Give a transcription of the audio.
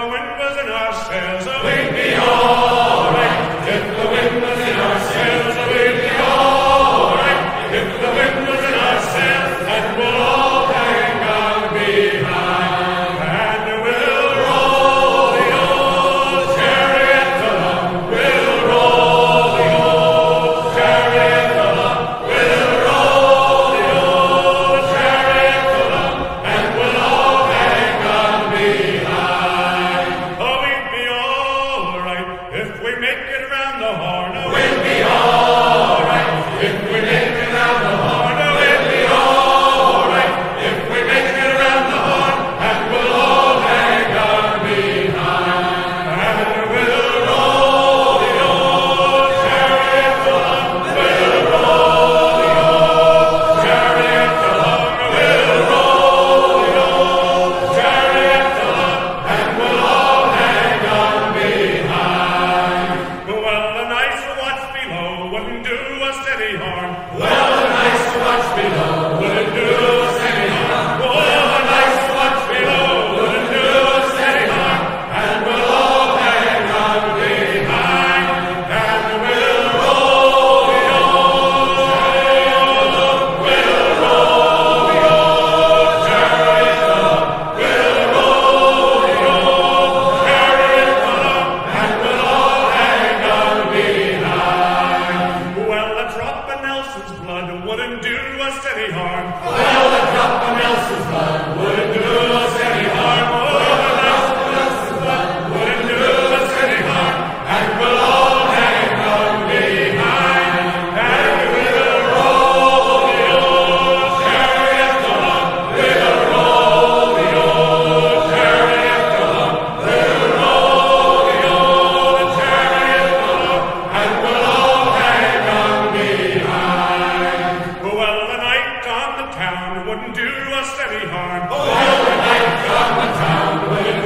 the wind was in our sails, away beyond. Oh. Do a steady harm. Well, nice to watch below. Would it do Greyhorn. the town wouldn't do us any harm. Oh, oh, oh, oh, the town.